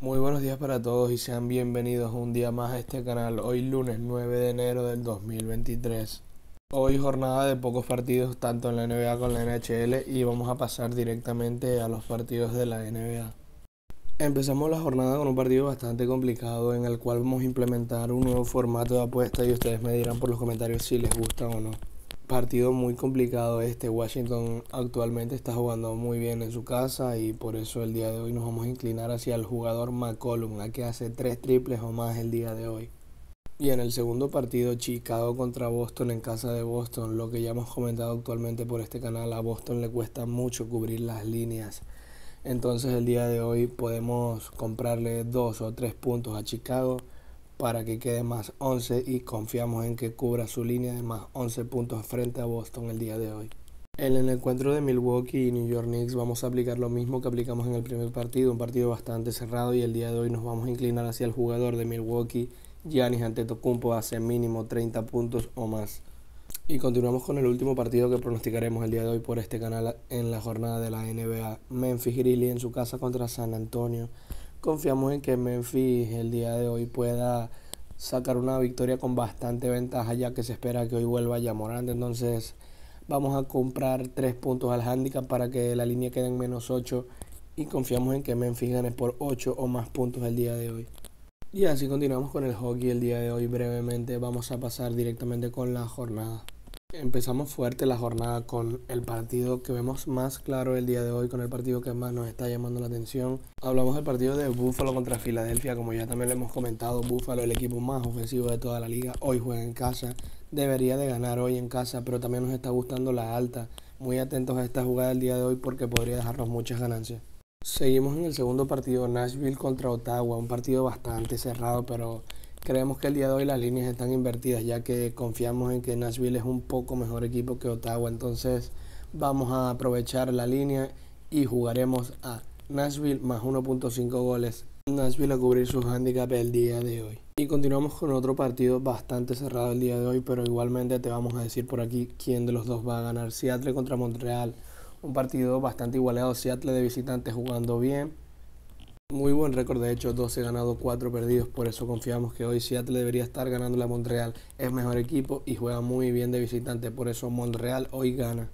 Muy buenos días para todos y sean bienvenidos un día más a este canal. Hoy lunes 9 de enero del 2023. Hoy jornada de pocos partidos tanto en la NBA como en la NHL y vamos a pasar directamente a los partidos de la NBA. Empezamos la jornada con un partido bastante complicado en el cual vamos a implementar un nuevo formato de apuesta y ustedes me dirán por los comentarios si les gusta o no partido muy complicado este. Washington actualmente está jugando muy bien en su casa y por eso el día de hoy nos vamos a inclinar hacia el jugador McCollum, a que hace tres triples o más el día de hoy. Y en el segundo partido, Chicago contra Boston en casa de Boston, lo que ya hemos comentado actualmente por este canal, a Boston le cuesta mucho cubrir las líneas. Entonces el día de hoy podemos comprarle dos o tres puntos a Chicago para que quede más 11 y confiamos en que cubra su línea de más 11 puntos frente a Boston el día de hoy. En el encuentro de Milwaukee y New York Knicks vamos a aplicar lo mismo que aplicamos en el primer partido, un partido bastante cerrado y el día de hoy nos vamos a inclinar hacia el jugador de Milwaukee, Giannis Antetokounmpo hace mínimo 30 puntos o más. Y continuamos con el último partido que pronosticaremos el día de hoy por este canal en la jornada de la NBA. Memphis Grizzlies en su casa contra San Antonio confiamos en que Memphis el día de hoy pueda sacar una victoria con bastante ventaja ya que se espera que hoy vuelva ya Morante entonces vamos a comprar tres puntos al handicap para que la línea quede en menos 8 y confiamos en que Memphis gane por 8 o más puntos el día de hoy. Y así continuamos con el hockey el día de hoy. Brevemente vamos a pasar directamente con la jornada Empezamos fuerte la jornada con el partido que vemos más claro el día de hoy, con el partido que más nos está llamando la atención. Hablamos del partido de Buffalo contra Filadelfia, como ya también lo hemos comentado, Buffalo el equipo más ofensivo de toda la liga, hoy juega en casa, debería de ganar hoy en casa, pero también nos está gustando la alta. Muy atentos a esta jugada del día de hoy porque podría dejarnos muchas ganancias. Seguimos en el segundo partido, Nashville contra Ottawa, un partido bastante cerrado, pero Creemos que el día de hoy las líneas están invertidas ya que confiamos en que Nashville es un poco mejor equipo que Ottawa. Entonces vamos a aprovechar la línea y jugaremos a Nashville más 1.5 goles. Nashville a cubrir sus handicaps el día de hoy. Y continuamos con otro partido bastante cerrado el día de hoy, pero igualmente te vamos a decir por aquí quién de los dos va a ganar. Seattle contra Montreal. Un partido bastante igualado. Seattle de visitante jugando bien muy buen récord, de hecho, 12 ganados, 4 perdidos. Por eso confiamos que hoy Seattle debería estar ganando la Montreal. Es mejor equipo y juega muy bien de visitante. Por eso Montreal hoy gana.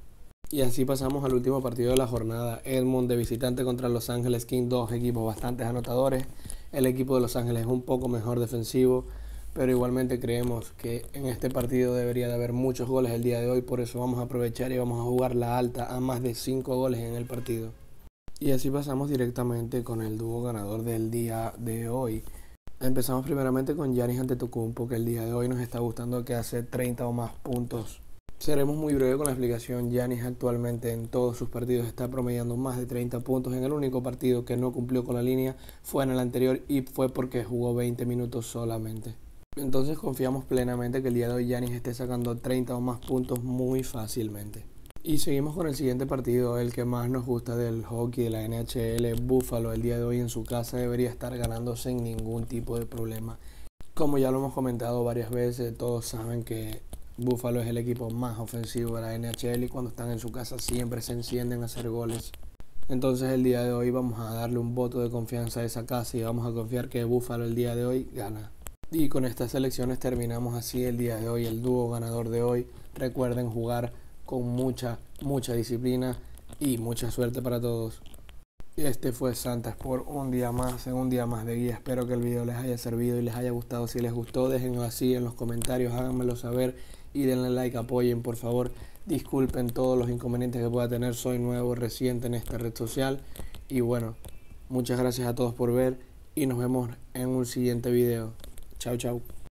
Y así pasamos al último partido de la jornada. Edmond de visitante contra Los Ángeles Kings. Dos equipos bastante anotadores. El equipo de Los Ángeles es un poco mejor defensivo. Pero igualmente creemos que en este partido debería de haber muchos goles el día de hoy. Por eso vamos a aprovechar y vamos a jugar la alta a más de 5 goles en el partido. Y así pasamos directamente con el dúo ganador del día de hoy. Empezamos primeramente con Yanis Antetokounmpo, que el día de hoy nos está gustando que hace 30 o más puntos. Seremos muy breve con la explicación. Yanis actualmente en todos sus partidos está promediando más de 30 puntos. En el único partido que no cumplió con la línea fue en el anterior y fue porque jugó 20 minutos solamente. Entonces confiamos plenamente que el día de hoy Yanis esté sacando 30 o más puntos muy fácilmente. Y seguimos con el siguiente partido, el que más nos gusta del hockey de la NHL, Buffalo. El día de hoy en su casa debería estar ganando sin ningún tipo de problema. Como ya lo hemos comentado varias veces, todos saben que Buffalo es el equipo más ofensivo de la NHL y cuando están en su casa siempre se encienden a hacer goles. Entonces el día de hoy vamos a darle un voto de confianza a esa casa y vamos a confiar que Buffalo el día de hoy gana. Y con estas elecciones terminamos así el día de hoy, el dúo ganador de hoy. Recuerden jugar con mucha, mucha disciplina y mucha suerte para todos. Este fue Santa por un día más, en un día más de guía. Espero que el video les haya servido y les haya gustado. Si les gustó, déjenlo así en los comentarios, háganmelo saber y denle like, apoyen por favor. Disculpen todos los inconvenientes que pueda tener, soy nuevo, reciente en esta red social. Y bueno, muchas gracias a todos por ver y nos vemos en un siguiente video. Chao, chao.